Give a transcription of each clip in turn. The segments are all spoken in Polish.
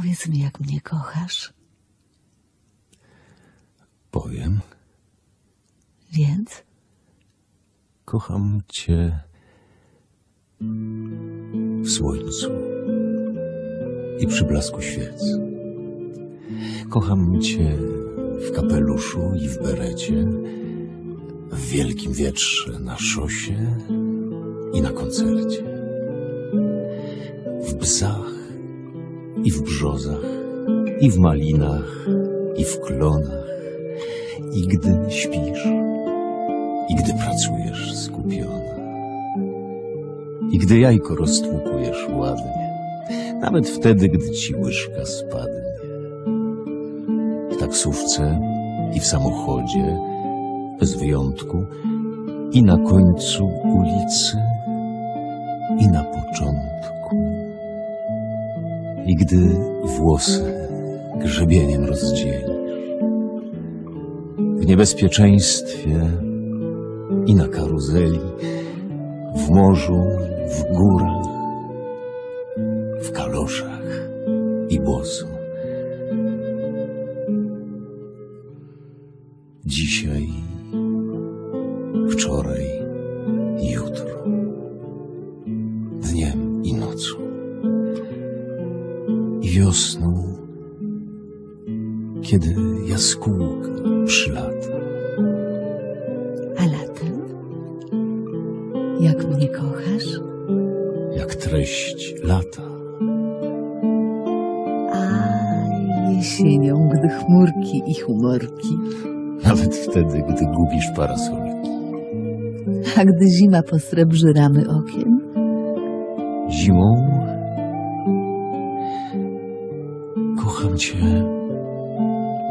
Powiedz mi, jak mnie kochasz. Powiem, Więc? kocham cię w słońcu i przy blasku świec. Kocham cię w kapeluszu i w berecie, w wielkim wietrze na szosie i na koncercie. W bzach i w brzozach, i w malinach, i w klonach, i gdy śpisz, i gdy pracujesz skupiona, i gdy jajko roztłukujesz ładnie, nawet wtedy, gdy ci łyżka spadnie. W taksówce i w samochodzie, bez wyjątku, i na końcu ulicy, I gdy włosy grzebieniem rozdzielisz, w niebezpieczeństwie i na karuzeli, w morzu, w górach, w kaloszach i boso. Dzisiaj, wczoraj jutro, dniem i nocą, wiosną, kiedy jaskółka przylata. A latem? Jak mnie kochasz? jak treść lata. A jesienią, gdy chmurki i humorki, Nawet wtedy, gdy gubisz parasolki. a gdy zima posrebrzy ramy okien, Zimą kocham cię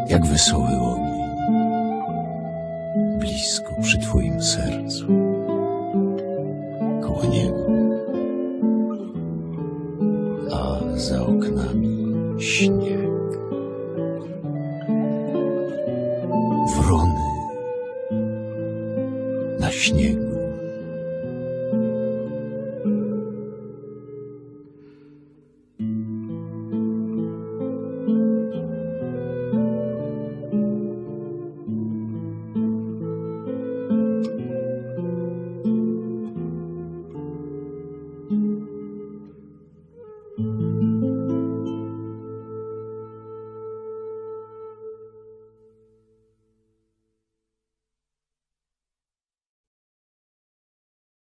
jak wesoły ogień. Blisko przy twoim sercu. Koło niego. A za oknami śnieg. Wrony na śniegu.